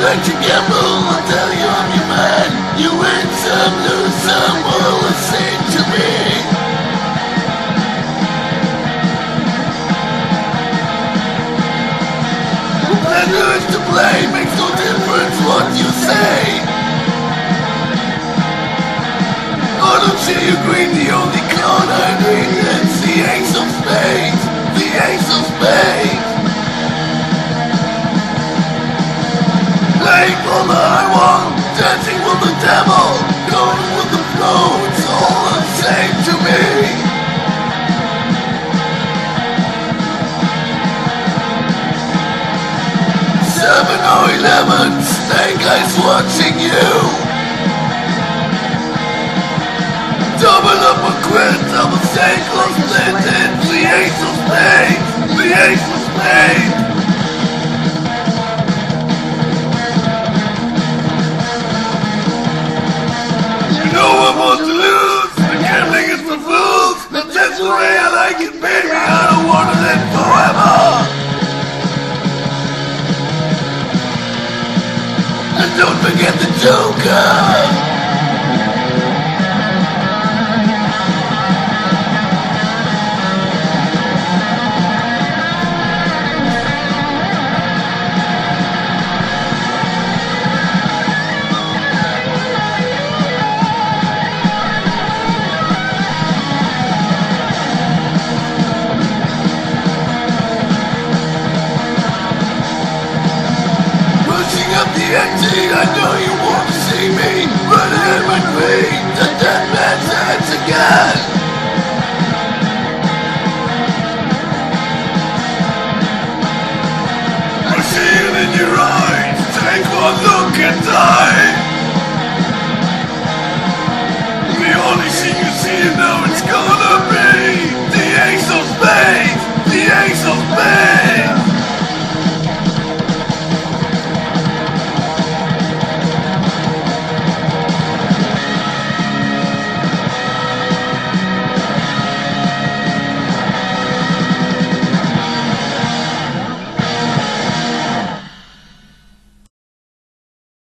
to gamble, I'll tell you I'm your man. You win some, lose some, the same to me. Who is to play makes no difference what you say. Oh, don't you agree? The only card I read is the Ace of Spades. Playing I want, dancing with the devil, going with the flow. It's all the same to me. Seven or eleven, watching you. Double up stay close. The ace of spades, the ace of spades. Forget the Joker. TNT, I know you won't see me, but I'm between the dead man's hands again. I see it in your eyes, take one look and die. The only thing you see now it's gonna be the angel's of the angel's of.